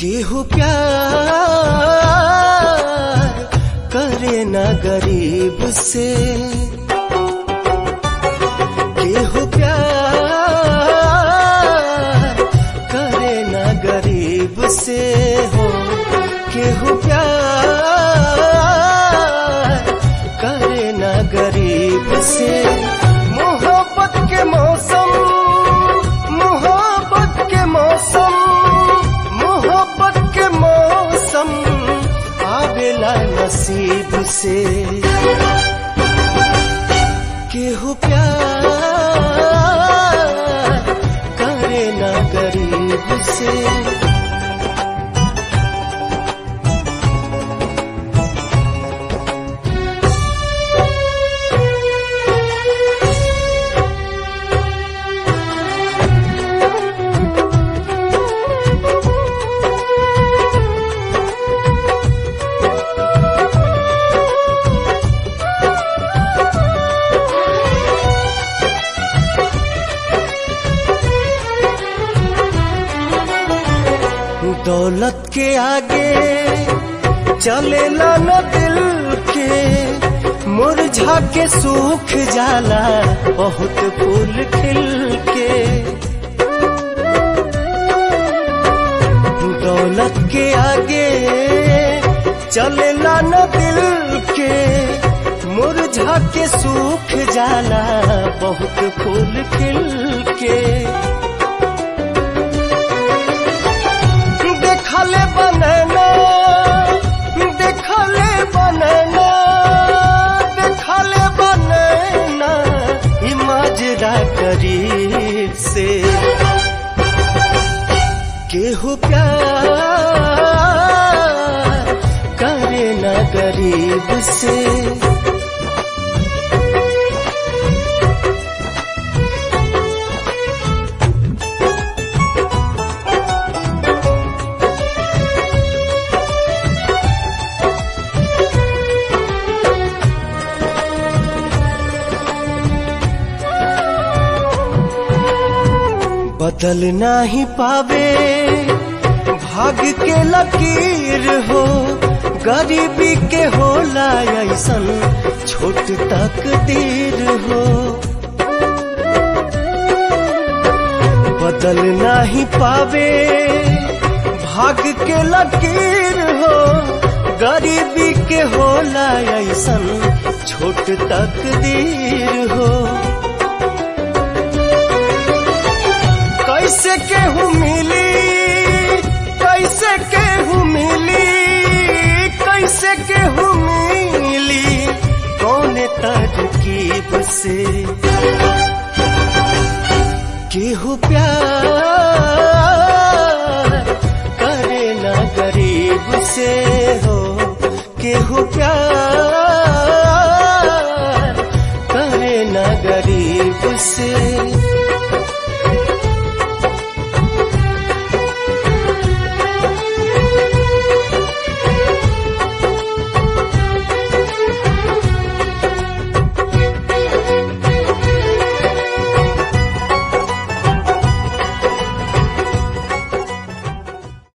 केहू प्यार करे न गरीब से। केहू प्यार करे न गरीब से। हो केहू प्यार करे न गरीब से। मोहब्बत के मौसम से। केहू प्यार करे ना गरीब से। दौलत के आगे चलेला न दिल के, मुरझा के सूख जाला, बहुत फूल खिल के। दौलत के आगे चलेला न दिल के, मुरझा के सूख जाला, बहुत फूल खिल के। केहू प्यार करे ना गरीब से। बदल नाही पावे। भाग के लकीर हो, गरीबी के होला ऐसन छोट तकदीर हो। बदल नाही पावे। भाग के लकीर हो, गरीबी के होला ऐसन छोट तकदीर हो। कैसे केहू मिली? कैसे केहू मिली? कैसे केहू मिली? कौन तरकीब से केहू प्यार करे ना गरीब से हो। केहू प्यार करे ना गरीब से